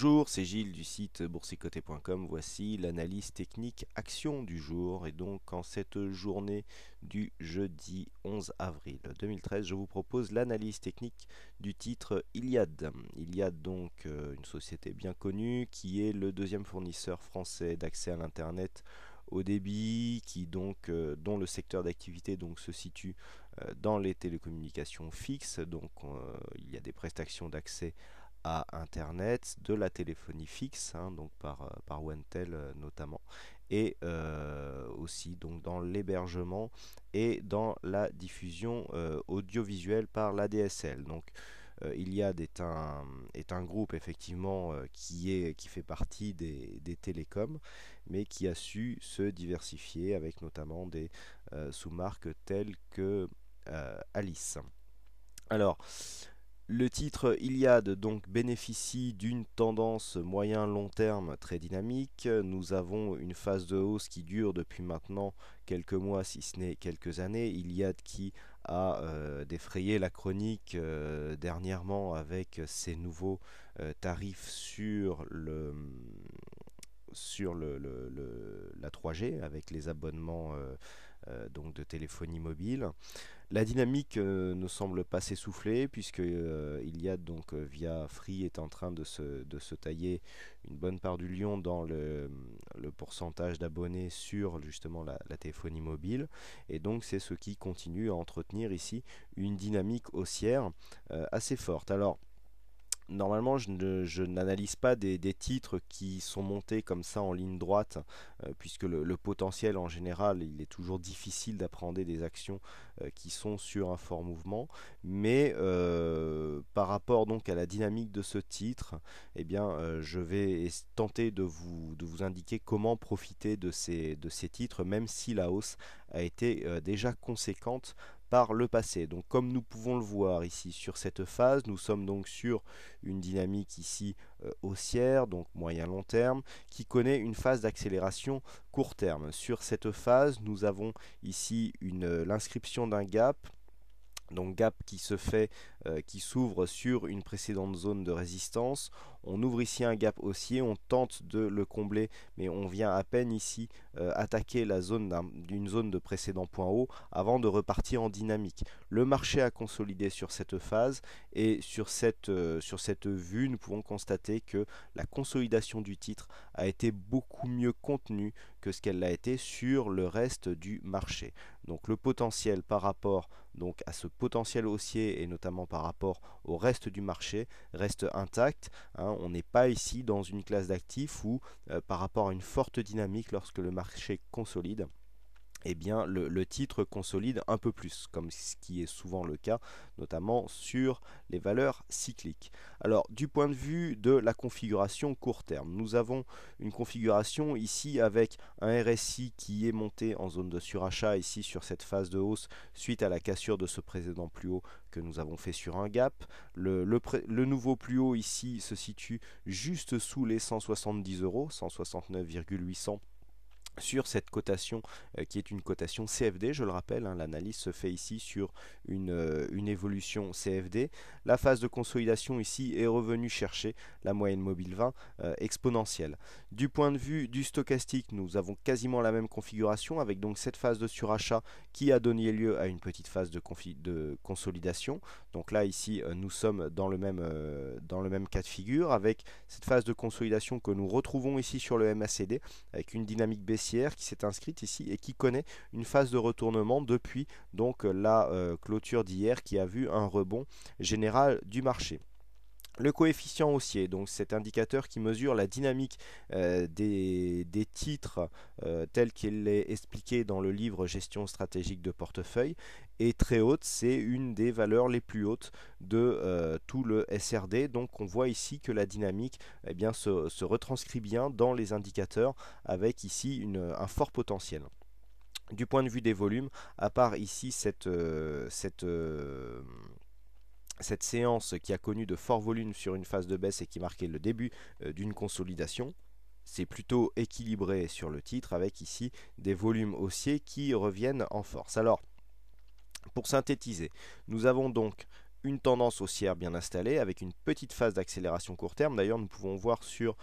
Bonjour, c'est Gilles du site boursicoté.com. Voici l'analyse technique action du jour. Et donc, en cette journée du jeudi 11 avril 2013, je vous propose l'analyse technique du titre Iliad. Iliad, donc, euh, une société bien connue qui est le deuxième fournisseur français d'accès à l'Internet au débit, qui donc, euh, dont le secteur d'activité donc se situe euh, dans les télécommunications fixes. Donc, il y a des prestations d'accès à Internet, de la téléphonie fixe, hein, donc par, euh, par OneTel euh, notamment, et euh, aussi donc dans l'hébergement et dans la diffusion audiovisuelle par l'ADSL. Donc Iliad est un, est un groupe effectivement qui, est, qui fait partie des, des, télécoms, mais qui a su se diversifier avec notamment des sous-marques telles que Alice. Alors, le titre Iliad donc bénéficie d'une tendance moyen-long terme très dynamique. Nous avons une phase de hausse qui dure depuis maintenant quelques mois, si ce n'est quelques années. Iliad qui a euh, défrayé la chronique euh, dernièrement avec ses nouveaux euh, tarifs sur le sur le, la 3G avec les abonnements donc de téléphonie mobile. La dynamique euh, ne semble pas s'essouffler puisque euh, y a donc euh, via Free est en train de se, de se, tailler une bonne part du lion dans le, pourcentage d'abonnés sur justement la, la, téléphonie mobile et donc c'est ce qui continue à entretenir ici une dynamique haussière assez forte. Alors normalement, je, n'analyse pas des, titres qui sont montés comme ça en ligne droite, euh, puisque le, potentiel en général, il est toujours difficile d'apprendre des actions euh, qui sont sur un fort mouvement. Mais euh, par rapport donc à la dynamique de ce titre, eh bien, je vais tenter de vous, de vous indiquer comment profiter de ces, de ces titres, même si la hausse a été déjà conséquente par le passé. Donc comme nous pouvons le voir ici sur cette phase, nous sommes donc sur une dynamique ici euh, haussière, donc moyen-long terme, qui connaît une phase d'accélération court terme. Sur cette phase, nous avons ici l'inscription d'un gap donc gap qui se fait, euh, qui s'ouvre sur une précédente zone de résistance. On ouvre ici un gap haussier, on tente de le combler, mais on vient à peine ici euh, attaquer la zone d'une zone de précédent point haut avant de repartir en dynamique. Le marché a consolidé sur cette phase et sur cette, euh, sur cette vue, nous pouvons constater que la consolidation du titre a été beaucoup mieux contenue que ce qu'elle l'a été sur le reste du marché. Donc le potentiel par rapport donc à ce potentiel haussier et notamment par rapport au reste du marché reste intact. Hein. on n'est pas ici dans une classe d'actifs où euh, par rapport à une forte dynamique lorsque le marché consolide, eh bien, le, titre consolide un peu plus, comme ce qui est souvent le cas, notamment sur les valeurs cycliques. Alors, du point de vue de la configuration court terme, nous avons une configuration ici avec un RSI qui est monté en zone de surachat ici sur cette phase de hausse suite à la cassure de ce précédent plus haut que nous avons fait sur un gap. Le, le nouveau plus haut ici se situe juste sous les 170 euros, 169,800 sur cette cotation euh, qui est une cotation CFD, je le rappelle, hein, l'analyse se fait ici sur une, euh, une, évolution CFD. La phase de consolidation ici est revenue chercher la moyenne mobile 20 euh, exponentielle. Du point de vue du stochastique, nous avons quasiment la même configuration avec donc cette phase de surachat qui a donné lieu à une petite phase de, de consolidation. Donc là ici nous sommes dans le, même, dans le même cas de figure avec cette phase de consolidation que nous retrouvons ici sur le MACD avec une dynamique baissière qui s'est inscrite ici et qui connaît une phase de retournement depuis donc la euh, clôture d'hier qui a vu un rebond général du marché. Le coefficient haussier, donc cet indicateur qui mesure la dynamique euh, des, titres euh, tel qu'il est expliqué dans le livre Gestion stratégique de portefeuille, est très haute. C'est une des valeurs les plus hautes de euh, tout le SRD. Donc on voit ici que la dynamique eh bien, se, retranscrit bien dans les indicateurs avec ici un fort potentiel. Du point de vue des volumes, à part ici cette, cette cette séance qui a connu de forts volumes sur une phase de baisse et qui marquait le début euh, d'une consolidation, c'est plutôt équilibré sur le titre avec ici des volumes haussiers qui reviennent en force. Alors, pour synthétiser, nous avons donc une tendance haussière bien installée avec une petite phase d'accélération court terme. D'ailleurs, nous pouvons voir sur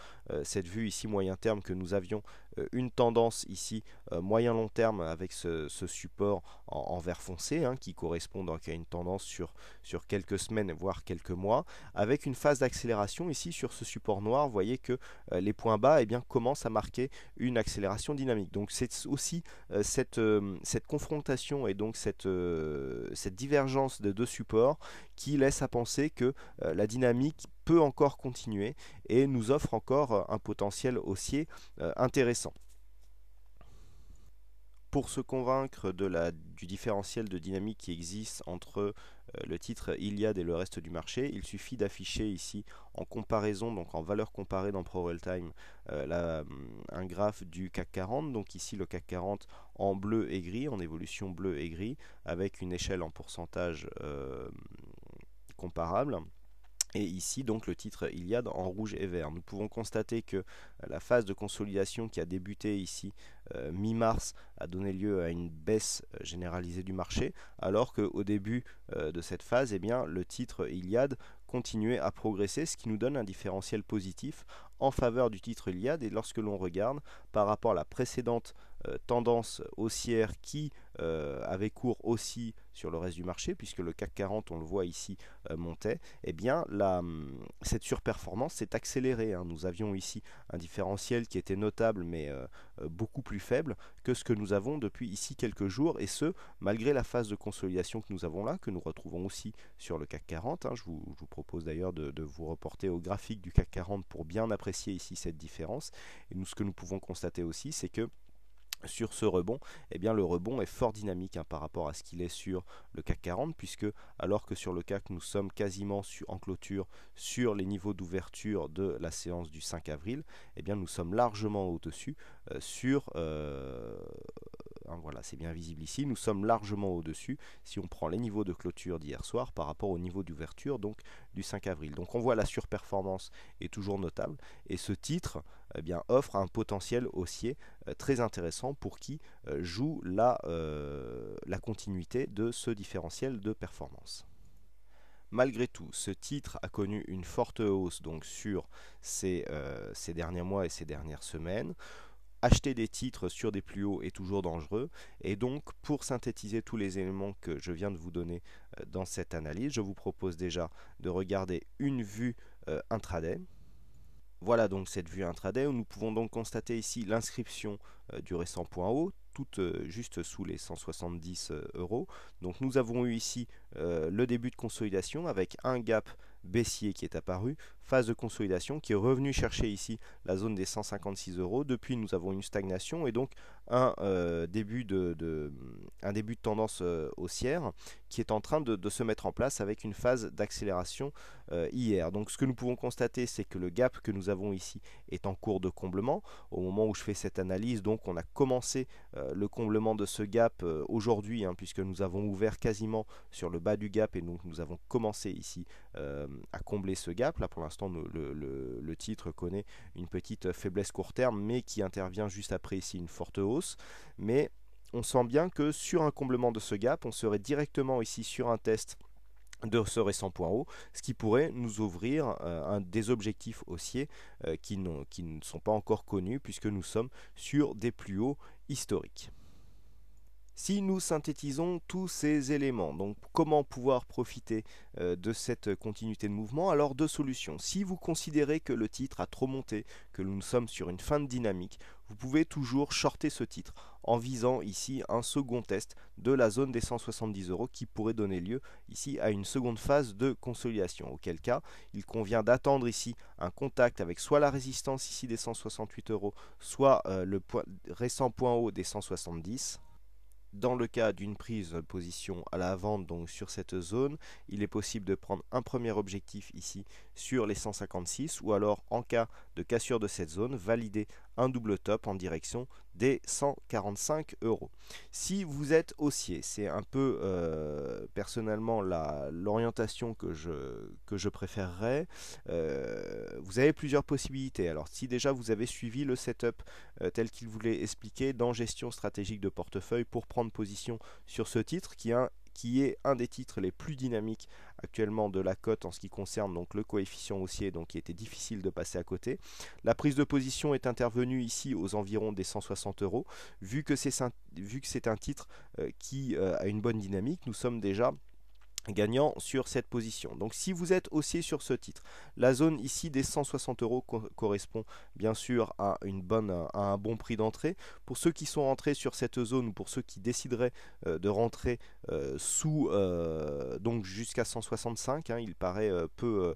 cette vue ici moyen terme que nous avions une tendance ici moyen long terme avec ce, support en, vert foncé hein, qui correspond donc à une tendance sur, sur quelques semaines voire quelques mois avec une phase d'accélération ici sur ce support noir. Vous voyez que les points bas eh bien, commencent à marquer une accélération dynamique. Donc c'est aussi cette, cette confrontation et donc cette, cette divergence de deux supports qui laisse à penser que la dynamique peut encore continuer et nous offre encore euh, un potentiel haussier euh, intéressant. Pour se convaincre du différentiel de dynamique qui existe entre euh, le titre Iliad et le reste du marché, il suffit d'afficher ici en comparaison, donc en valeur comparée dans ProRealTime, un graphe du CAC 40. Donc ici le CAC 40 en bleu et gris, en évolution bleu et gris, avec une échelle en pourcentage comparable. Et ici, donc, le titre Iliad en rouge et vert. Nous pouvons constater que euh, la phase de consolidation qui a débuté ici euh, mi-mars a donné lieu à une baisse euh, généralisée du marché, alors qu'au début de cette phase, eh bien, le titre Iliad continuait à progresser, ce qui nous donne un différentiel positif en faveur du titre Iliad. Et lorsque l'on regarde par rapport à la précédente tendance haussière qui avait cours aussi sur le reste du marché, puisque le CAC 40, on le voit ici, euh, montait, eh bien la, hum, cette surperformance s'est accélérée. Hein. Nous avions ici un différentiel qui était notable, mais euh, euh, beaucoup plus faible que ce que nous avons depuis ici quelques jours, et ce, malgré la phase de consolidation que nous avons là, que nous retrouvons aussi sur le CAC 40. Hein. Je, vous, propose d'ailleurs de, vous reporter au graphique du CAC 40 pour bien apprécier ici cette différence. Et nous, ce que nous pouvons constater aussi, c'est que sur ce rebond, eh bien le rebond est fort dynamique hein, par rapport à ce qu'il est sur le CAC 40, puisque alors que sur le CAC nous sommes quasiment en clôture sur les niveaux d'ouverture de la séance du 5 avril, eh bien nous sommes largement au-dessus euh, sur euh, Hein, voilà, c'est bien visible ici. Nous sommes largement au-dessus si on prend les niveaux de clôture d'hier soir par rapport au niveau d'ouverture du 5 avril. Donc on voit la surperformance est toujours notable et ce titre eh bien, offre un potentiel haussier euh, très intéressant pour qui euh, joue la, euh, la continuité de ce différentiel de performance. Malgré tout, ce titre a connu une forte hausse donc sur ces derniers mois et ces dernières semaines acheter des titres sur des plus hauts est toujours dangereux. Et donc, pour synthétiser tous les éléments que je viens de vous donner euh, dans cette analyse, je vous propose déjà de regarder une vue euh, intraday. Voilà donc cette vue intraday où nous pouvons donc constater ici l'inscription euh, du récent point haut, tout juste sous les 170 euros. Donc nous avons eu ici le début de consolidation avec un gap baissier qui est apparu, phase de consolidation qui est revenu chercher ici la zone des 156 euros. Depuis, nous avons une stagnation et donc un, euh, début, de, un début de tendance euh, haussière qui est en train de, se mettre en place avec une phase d'accélération euh, hier. Donc ce que nous pouvons constater, c'est que le gap que nous avons ici est en cours de comblement. Au moment où je fais cette analyse, donc on a commencé le comblement de ce gap aujourd'hui, hein, puisque nous avons ouvert quasiment sur le bas du gap et donc nous avons commencé ici à combler ce gap. Là pour l'instant le, titre connaît une petite faiblesse court terme mais qui intervient juste après ici une forte hausse. Mais on sent bien que sur un comblement de ce gap, on serait directement ici sur un test de ce récent point haut, ce qui pourrait nous ouvrir euh, des objectifs haussiers euh, qui, qui ne sont pas encore connus puisque nous sommes sur des plus hauts historiques. Si nous synthétisons tous ces éléments, donc comment pouvoir profiter euh, de cette continuité de mouvement? Alors deux solutions. Si vous considérez que le titre a trop monté, que nous sommes sur une fin de dynamique, vous pouvez toujours shorter ce titre en visant ici un second test de la zone des 170 euros qui pourrait donner lieu ici à une seconde phase de consolidation. Auquel cas, il convient d'attendre ici un contact avec soit la résistance ici des 168 euros, soit euh, le récent point haut des 170 dans le cas d'une prise de position à la vente donc sur cette zone, il est possible de prendre un premier objectif ici sur les 156 ou alors en cas de cassure de cette zone, valider un double top en direction des 145 euros. Si vous êtes haussier, c'est un peu euh, personnellement l'orientation que je, que je préférerais. Euh, vous avez plusieurs possibilités. Alors si déjà vous avez suivi le setup euh, tel qu'il voulait expliquer dans gestion stratégique de portefeuille pour prendre position sur ce titre qui, a qui est un des titres les plus dynamiques actuellement de la cote en ce qui concerne donc le coefficient haussier, donc qui était difficile de passer à côté. La prise de position est intervenue ici aux environs des 160 euros. Vu que c'est un titre euh, qui euh, a une bonne dynamique, nous sommes déjà gagnant sur cette position. Donc si vous êtes haussier sur ce titre, la zone ici des 160 euros correspond bien sûr à, une bonne, à un bon prix d'entrée. Pour ceux qui sont rentrés sur cette zone ou pour ceux qui décideraient euh, de rentrer euh, sous euh, donc jusqu'à 165, hein, il paraît peu,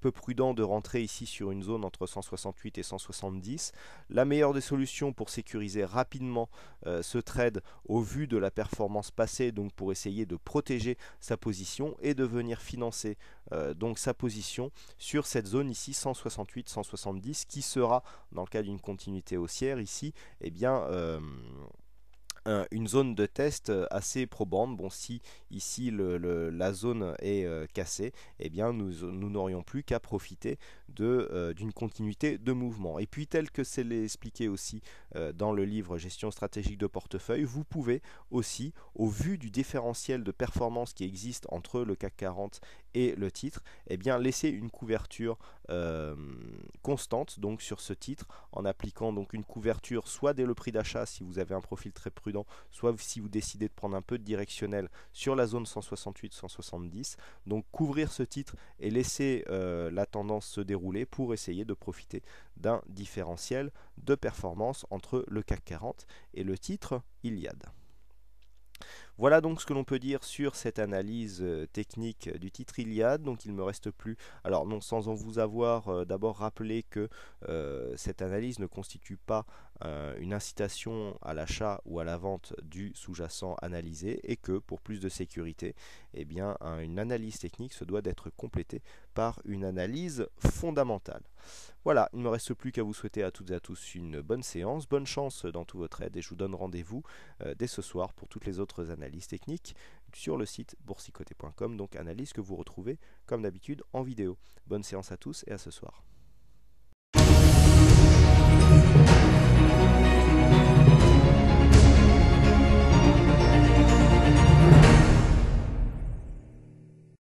peu prudent de rentrer ici sur une zone entre 168 et 170. La meilleure des solutions pour sécuriser rapidement ce trade au vu de la performance passée, donc pour essayer de protéger sa position et de venir financer euh, donc sa position sur cette zone ici 168-170 qui sera dans le cas d'une continuité haussière ici eh bien euh, une zone de test euh, assez probante. Bon, si ici la zone est cassée, eh bien nous n'aurions plus qu'à profiter d'une continuité de mouvement. Et puis tel que c'est expliqué aussi dans le livre Gestion stratégique de portefeuille, vous pouvez aussi, au vu du différentiel de performance qui existe entre le CAC 40 et le titre, eh bien laisser une couverture euh, constante donc sur ce titre en appliquant donc une couverture soit dès le prix d'achat si vous avez un profil très prudent, soit si vous décidez de prendre un peu de directionnel sur la zone 168-170. Donc couvrir ce titre et laisser euh, la tendance se dérouler pour essayer de profiter d'un différentiel de performance entre le CAC 40 et le titre Iliad. Voilà donc ce que l'on peut dire sur cette analyse euh, technique du titre Iliad. Donc il ne me reste plus, alors non sans en vous avoir euh, d'abord rappelé que euh, cette analyse ne constitue pas une incitation à l'achat ou à la vente du sous-jacent analysé et que pour plus de sécurité, eh bien, une analyse technique se doit d'être complétée par une analyse fondamentale. Voilà, il ne me reste plus qu'à vous souhaiter à toutes et à tous une bonne séance, bonne chance dans tout votre aide et je vous donne rendez-vous dès ce soir pour toutes les autres analyses technique sur le site boursicoté.com, donc analyse que vous retrouvez comme d'habitude en vidéo. Bonne séance à tous et à ce soir.